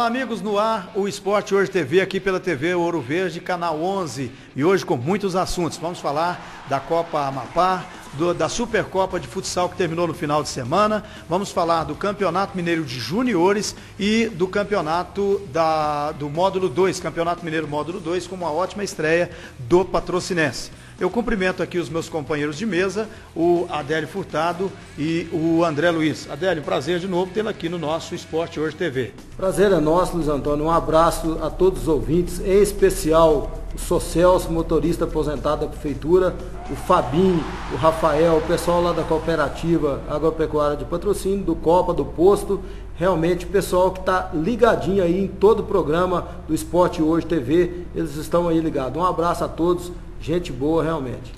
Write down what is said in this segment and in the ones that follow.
Olá, amigos, no ar, o Esporte Hoje TV, aqui pela TV Ouro Verde, canal 11. E hoje com muitos assuntos. Vamos falar da Copa Amapá, do, da Supercopa de Futsal que terminou no final de semana. Vamos falar do Campeonato Mineiro de Juniores e do Campeonato da, do Módulo 2, Campeonato Mineiro Módulo 2, com uma ótima estreia do Patrocinense. Eu cumprimento aqui os meus companheiros de mesa, o Adélio Furtado e o André Luiz. Adélio, prazer de novo tê-lo aqui no nosso Esporte Hoje TV. Prazer é nosso, Luiz Antônio. Um abraço a todos os ouvintes, em especial o Socelso, motorista aposentado da Prefeitura, o Fabinho, o Rafael, o pessoal lá da Cooperativa Agropecuária de Patrocínio, do Copa, do Posto, realmente o pessoal que está ligadinho aí em todo o programa do Esporte Hoje TV, eles estão aí ligados. Um abraço a todos, gente boa realmente.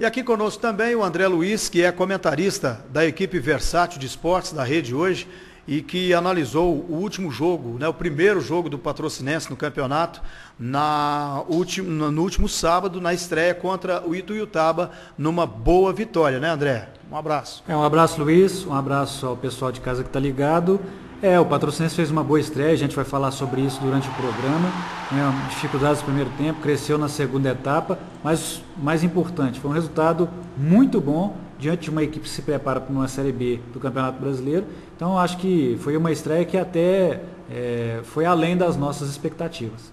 E aqui conosco também o André Luiz, que é comentarista da equipe Versátil de Esportes da rede hoje e que analisou o último jogo, né, o primeiro jogo do Patrocinense no campeonato, na último, no último sábado, na estreia contra o Ituiutaba, numa boa vitória, né, André? Um abraço. É, um abraço, Luiz, um abraço ao pessoal de casa que está ligado. É, o Patrocinense fez uma boa estreia, a gente vai falar sobre isso durante o programa. Né, dificuldades no primeiro tempo, cresceu na segunda etapa, mas mais importante, foi um resultado muito bom diante de uma equipe que se prepara para uma Série B do Campeonato Brasileiro. Então acho que foi uma estreia que até é, foi além das nossas expectativas.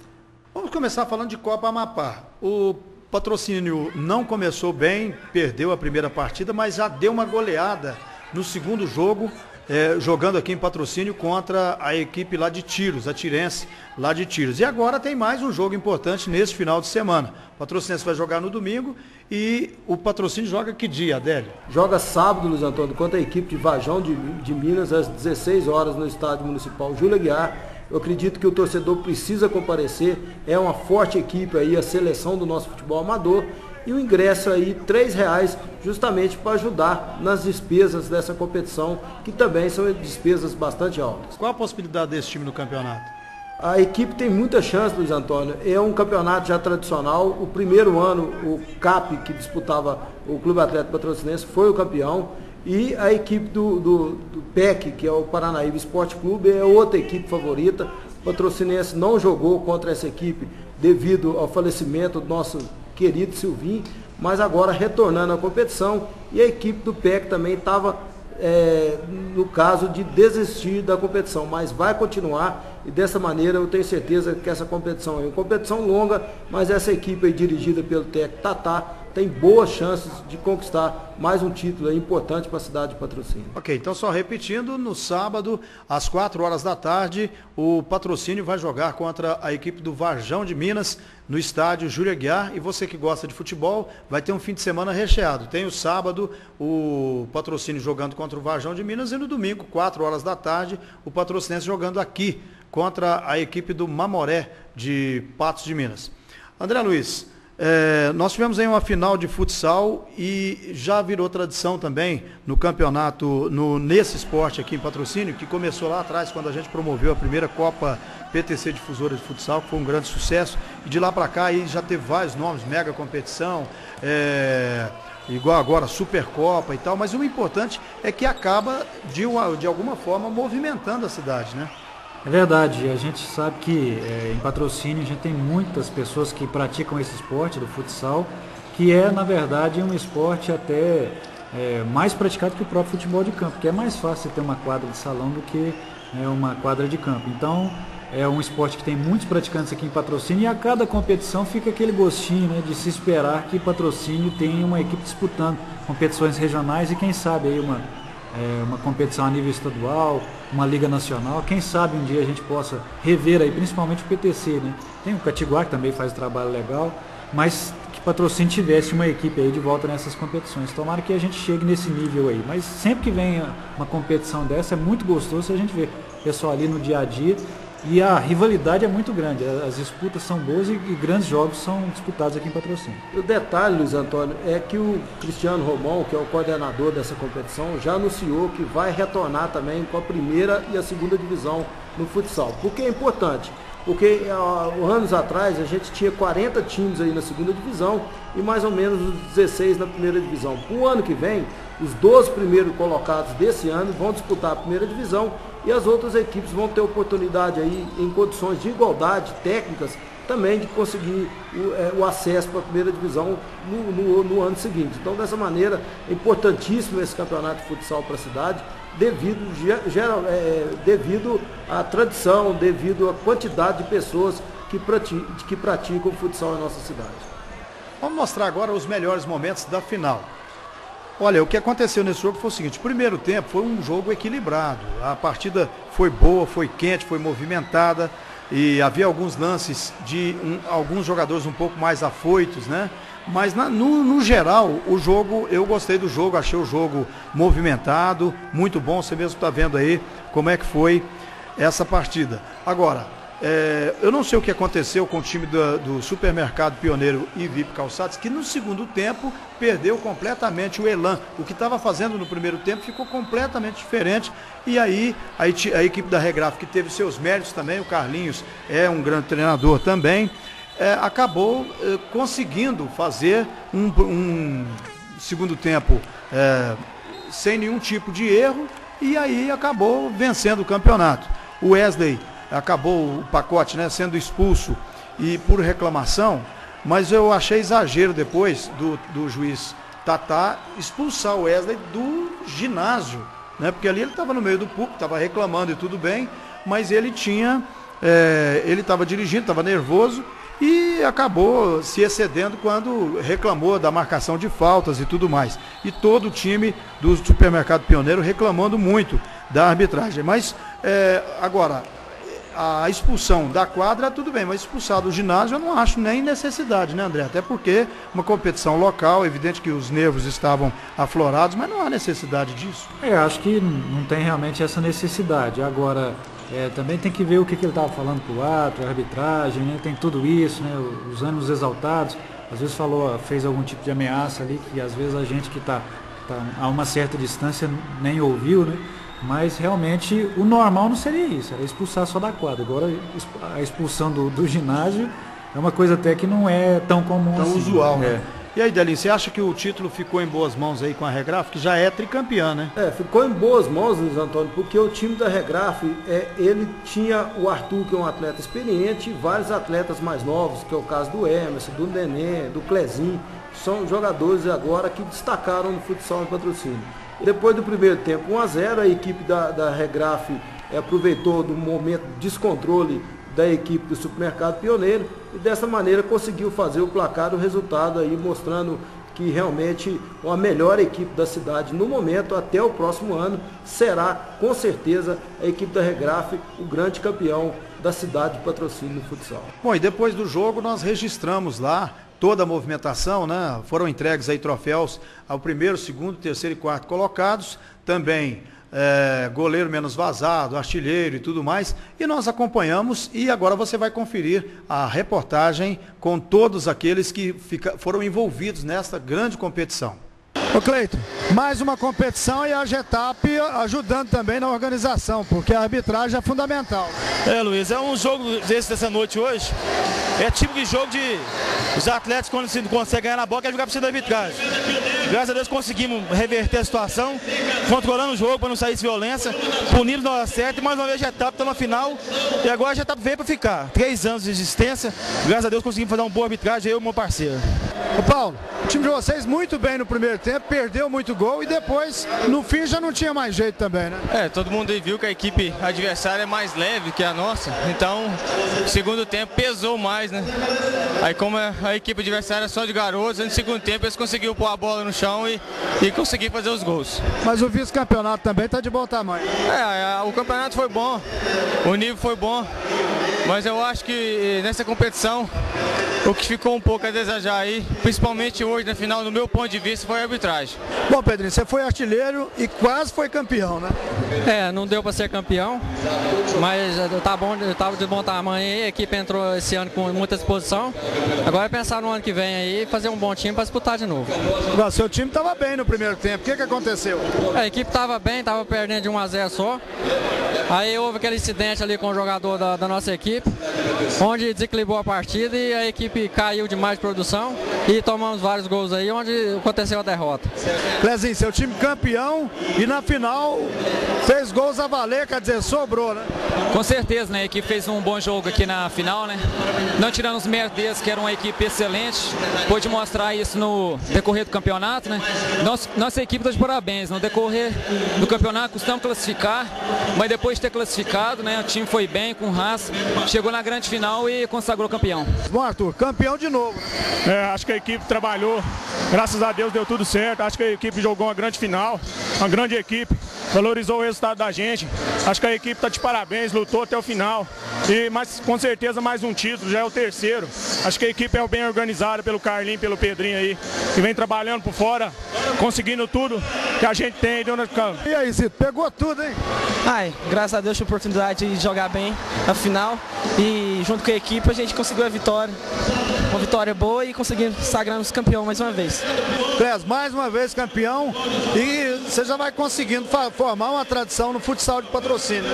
Vamos começar falando de Copa Amapá. O patrocínio não começou bem, perdeu a primeira partida, mas já deu uma goleada no segundo jogo é, jogando aqui em patrocínio contra a equipe lá de Tiros, a Tirense lá de Tiros. E agora tem mais um jogo importante nesse final de semana. O patrocinense vai jogar no domingo e o patrocínio joga que dia, Adélio? Joga sábado, Luiz Antônio, contra a equipe de Vajão de, de Minas, às 16 horas no estádio municipal Júlia Guiar. Eu acredito que o torcedor precisa comparecer. É uma forte equipe aí, a seleção do nosso futebol amador e o ingresso aí três reais justamente para ajudar nas despesas dessa competição que também são despesas bastante altas. Qual a possibilidade desse time no campeonato? A equipe tem muita chance, Luiz Antônio. É um campeonato já tradicional. O primeiro ano, o CAP, que disputava o Clube Atlético Patrocinense, foi o campeão. E a equipe do, do, do PEC, que é o Paranaíba Esporte Clube, é outra equipe favorita. O Patrocinense não jogou contra essa equipe devido ao falecimento do nosso querido Silvinho, mas agora retornando à competição e a equipe do PEC também estava é, no caso de desistir da competição, mas vai continuar e dessa maneira eu tenho certeza que essa competição é uma competição longa, mas essa equipe dirigida pelo técnico Tatá tem boas chances de conquistar mais um título importante para a cidade de Patrocínio. Ok, então só repetindo, no sábado, às 4 horas da tarde, o Patrocínio vai jogar contra a equipe do Varjão de Minas, no estádio Júlia Guiar. E você que gosta de futebol, vai ter um fim de semana recheado. Tem o sábado, o Patrocínio jogando contra o Varjão de Minas e no domingo, 4 horas da tarde, o Patrocinense jogando aqui contra a equipe do Mamoré de Patos de Minas. André Luiz, é, nós tivemos aí uma final de futsal e já virou tradição também no campeonato, no, nesse esporte aqui em patrocínio, que começou lá atrás quando a gente promoveu a primeira Copa PTC Difusora de Futsal, que foi um grande sucesso. E de lá para cá aí já teve vários nomes, mega competição, é, igual agora Supercopa e tal, mas o importante é que acaba de, uma, de alguma forma movimentando a cidade, né? É verdade, a gente sabe que é, em patrocínio a gente tem muitas pessoas que praticam esse esporte do futsal, que é na verdade um esporte até é, mais praticado que o próprio futebol de campo, que é mais fácil ter uma quadra de salão do que é, uma quadra de campo. Então é um esporte que tem muitos praticantes aqui em patrocínio e a cada competição fica aquele gostinho né, de se esperar que patrocínio tenha uma equipe disputando competições regionais e quem sabe aí uma é, uma competição a nível estadual, uma liga nacional. Quem sabe um dia a gente possa rever aí, principalmente o PTC, né? Tem o Catiguá que também faz um trabalho legal, mas que patrocínio tivesse uma equipe aí de volta nessas competições. Tomara que a gente chegue nesse nível aí. Mas sempre que vem uma competição dessa é muito gostoso a gente ver pessoal ali no dia a dia e a rivalidade é muito grande, as disputas são boas e, e, grandes jogos são disputados aqui em patrocínio. O detalhe, Luiz Antônio, é que o Cristiano Romão, que é o coordenador dessa competição, já anunciou que vai retornar também com a primeira e a segunda divisão no futsal. Porque é importante, Porque anos atrás a gente tinha 40 times aí na segunda divisão e mais ou menos os 16 na primeira divisão. Para o ano que vem, os 12 primeiros colocados desse ano vão disputar a primeira divisão e as outras equipes vão ter oportunidade aí em condições de igualdade técnicas também de conseguir o, é, o acesso para a primeira divisão no, no, no, ano seguinte. Então, dessa maneira, é importantíssimo esse campeonato de futsal para a cidade, devido, geral, é, devido à tradição, devido à quantidade de pessoas que que praticam futsal na nossa cidade. Vamos mostrar agora os melhores momentos da final. Olha, o que aconteceu nesse jogo foi o seguinte: primeiro tempo foi um jogo equilibrado. A partida foi boa, foi quente, foi movimentada e havia alguns lances de um, alguns jogadores um pouco mais afoitos, né? Mas na, no, no, geral, o jogo, eu gostei do jogo, achei o jogo movimentado, muito bom. Você mesmo está vendo aí como é que foi essa partida. Agora, é, eu não sei o que aconteceu com o time do, do Supermercado Pioneiro e VIP Calçados, que no segundo tempo perdeu completamente o elan. O que estava fazendo no primeiro tempo ficou completamente diferente. E aí a, a equipe da Regraf, que teve seus méritos também, o Carlinhos é um grande treinador também, é, acabou é, conseguindo fazer um, um segundo tempo é, sem nenhum tipo de erro e aí acabou vencendo o campeonato. O Wesley acabou o pacote né, sendo expulso e por reclamação, mas eu achei exagero depois do, do juiz Tatá expulsar o Wesley do ginásio, né? Porque ali ele estava no meio do público, estava reclamando e tudo bem, mas ele tinha, é, ele estava dirigindo, estava nervoso e acabou se excedendo quando reclamou da marcação de faltas e tudo mais. E todo o time do supermercado pioneiro reclamando muito da arbitragem. Mas é, agora, a expulsão da quadra, tudo bem, mas expulsar do ginásio eu não acho nem necessidade, né, André? Até porque uma competição local, evidente que os nervos estavam aflorados, mas não há necessidade disso. É, acho que não tem realmente essa necessidade. Agora, é, também tem que ver o que, que ele estava falando para o ato, a arbitragem, né? tem tudo isso, né? os ânimos exaltados. Às vezes falou, fez algum tipo de ameaça ali, que às vezes a gente que está tá a uma certa distância nem ouviu, né? Mas realmente o normal não seria isso, era expulsar só da quadra. Agora a expulsão do, do ginásio é uma coisa até que não é tão comum tão assim. usual, né? É. E aí, Delinho, você acha que o título ficou em boas mãos aí com a Regraf, que já é tricampeã, né? É, ficou em boas mãos, Luiz Antônio, porque o time da Regraf, é, ele tinha o Arthur, que é um atleta experiente, e vários atletas mais novos, que é o caso do Emerson, do Nenê, do Clezinho, são jogadores agora que destacaram no futsal em patrocínio. Depois do primeiro tempo 1 a 0 a equipe da, da Regraf aproveitou do momento de descontrole da equipe do supermercado pioneiro e dessa maneira conseguiu fazer o placar, o resultado aí mostrando que realmente a melhor equipe da cidade no momento, até o próximo ano, será com certeza a equipe da Regraf, o grande campeão da cidade de patrocínio no futsal. Bom, e depois do jogo nós registramos lá toda a movimentação, né? Foram entregues aí troféus ao primeiro, segundo, terceiro e quarto colocados, também é, goleiro menos vazado, artilheiro e tudo mais. E nós acompanhamos e agora você vai conferir a reportagem com todos aqueles que fica, foram envolvidos nesta grande competição. Ô Cleito, mais uma competição e a GETAP ajudando também na organização, porque a arbitragem é fundamental. É, Luiz, é um jogo desse dessa noite hoje. É tipo de jogo de os atletas quando se conseguem ganhar na bola quer jogar cima da arbitragem. Graças a Deus conseguimos reverter a situação, controlando o jogo para não sair de violência, punindo na hora certa e mais uma vez a etapa está na final e agora a etapa veio para ficar. Três anos de existência, graças a Deus conseguimos fazer uma boa arbitragem, eu e meu parceiro. Ô Paulo, o time de vocês muito bem no primeiro tempo, perdeu muito gol e depois, no fim, já não tinha mais jeito também, né? É, todo mundo viu que a equipe adversária é mais leve que a nossa, então, segundo tempo pesou mais, né? Aí como a equipe adversária é só de garotos, no segundo tempo eles conseguiram pôr a bola no chão e, e conseguir fazer os gols. Mas o vice-campeonato também está de bom tamanho. É, o campeonato foi bom, o nível foi bom, mas eu acho que nessa competição o que ficou um pouco a desejar aí, principalmente hoje na final, no meu ponto de vista, foi a arbitragem. Bom, Pedrinho, você foi artilheiro e quase foi campeão, né? É, não deu para ser campeão, mas tá bom, tava de bom tamanho aí, a equipe entrou esse ano com muita disposição. Agora é pensar no ano que vem aí fazer um bom time para disputar de novo. Agora, seu time estava bem no primeiro tempo, o que, que aconteceu? A equipe estava bem, estava perdendo de 1 a 0 só. Aí houve aquele incidente ali com o jogador da, da nossa equipe, onde desequilibrou a partida e a equipe caiu demais de produção e tomamos vários gols aí, onde aconteceu a derrota. Clezinho, seu time campeão e na final fez gols a valer, quer dizer, sobrou, né? Com certeza, né? A equipe fez um bom jogo aqui na final, né? Não tirando os méritos deles, que era uma equipe excelente, pôde mostrar isso no decorrer do campeonato, né? Nossa, nossa equipe está de parabéns. No decorrer do campeonato, custamos classificar, mas depois de ter classificado, né? O time foi bem, com raça, chegou na grande final e consagrou campeão. Bom, Arthur, campeão de novo. É, acho que a equipe trabalhou, graças a Deus deu tudo certo. Acho que a equipe jogou uma grande final, uma grande equipe, valorizou o resultado da gente. Acho que a equipe está de parabéns, lutou até o final. E mas, com certeza mais um título, já é o terceiro. Acho que a equipe é bem organizada pelo Carlinho, pelo Pedrinho aí, que vem trabalhando por fora, conseguindo tudo que a gente tem dentro do campo. E aí, Cito, pegou tudo, hein? Ai, graças a Deus tive a oportunidade de jogar bem na final e junto com a equipe a gente conseguiu a vitória. Uma vitória boa e conseguimos sagrar-nos campeão mais uma vez. Clés, mais uma vez campeão e você já vai conseguindo formar uma tradição no futsal de patrocínio.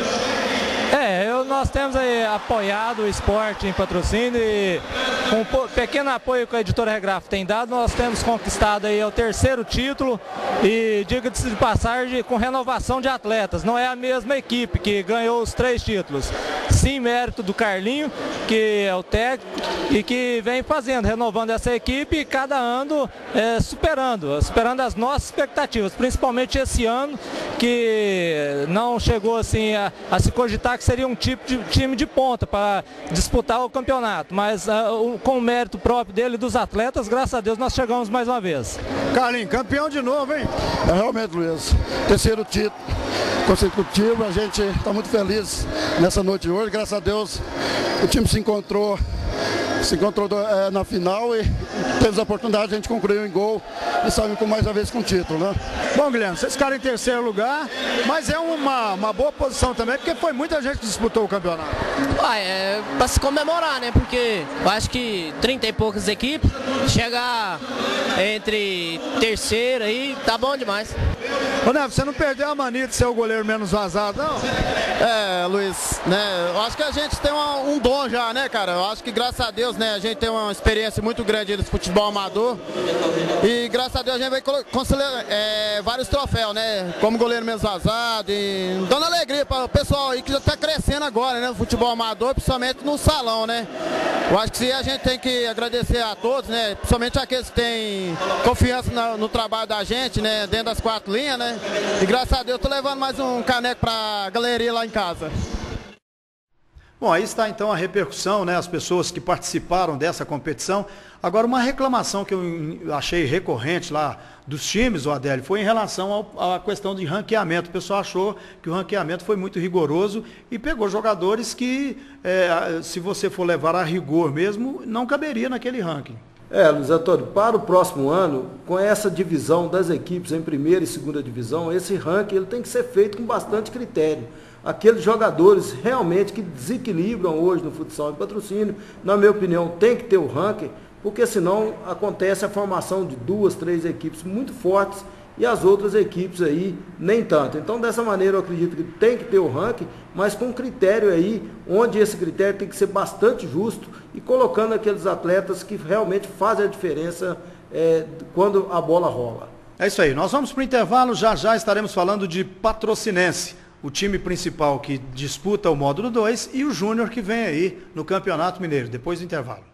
É, eu, nós temos aí apoiado o esporte em patrocínio e com um pequeno apoio que a editora Regrafo tem dado, nós temos conquistado aí o terceiro título e diga-se de passagem com renovação de atletas. Não é a mesma equipe que ganhou os três títulos. Sim, mérito do Carlinho, que é o técnico e que vem fazendo, renovando essa equipe e cada ano é, superando, superando as nossas expectativas, principalmente esse ano que não chegou assim a, a se cogitar que seria um tipo de time de ponta para disputar o campeonato, mas uh, com o mérito próprio dele e dos atletas, graças a Deus nós chegamos mais uma vez. Carlinhos, campeão de novo, hein? É realmente, Luiz, terceiro título consecutivo, a gente está muito feliz nessa noite de hoje, graças a Deus o time se encontrou se encontrou é, na final e teve a oportunidade, a gente concluiu em gol e saímos com mais uma vez com o título, né? Bom, Guilherme, vocês ficaram em terceiro lugar, mas é uma, uma boa posição também, porque foi muita gente que disputou o campeonato. Ah, é pra se comemorar, né? Porque eu acho que 30 e poucas equipes, chegar entre terceiro aí, tá bom demais. Ô Neves, você não perdeu a mania de ser o goleiro menos vazado, não? É, Luiz, né? Eu acho que a gente tem uma, um dom já, né, cara? Eu acho que graças a Deus, né, a gente tem uma experiência muito grande no futebol amador. E graças a Deus a gente vai conciliar é, vários troféus, né? Como goleiro menos vazado e dando alegria para o pessoal aí que já está crescendo agora, né? No futebol amador, principalmente no salão, né? Eu acho que a gente tem que agradecer a todos, né? Principalmente aqueles que têm confiança no, no trabalho da gente, né? Dentro das quatro linhas, né? E graças a Deus tô levando mais um caneco para a galeria lá em casa. Bom, aí está então a repercussão, né? As pessoas que participaram dessa competição. Agora, uma reclamação que eu achei recorrente lá dos times, o Adélio, foi em relação à questão de ranqueamento. O pessoal achou que o ranqueamento foi muito rigoroso e pegou jogadores que, é, se você for levar a rigor mesmo, não caberia naquele ranking. É, Luiz Antônio, para o próximo ano, com essa divisão das equipes em primeira e segunda divisão, esse ranking ele tem que ser feito com bastante critério. Aqueles jogadores realmente que desequilibram hoje no futsal e patrocínio, na minha opinião, tem que ter o ranking, porque senão acontece a formação de duas, três equipes muito fortes e as outras equipes aí nem tanto. Então, dessa maneira, eu acredito que tem que ter o ranking, mas com critério aí, onde esse critério tem que ser bastante justo e colocando aqueles atletas que realmente fazem a diferença é, quando a bola rola. É isso aí, nós vamos para o intervalo, já já estaremos falando de patrocinense o time principal que disputa o módulo 2 e o Júnior que vem aí no Campeonato Mineiro, depois do intervalo.